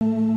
you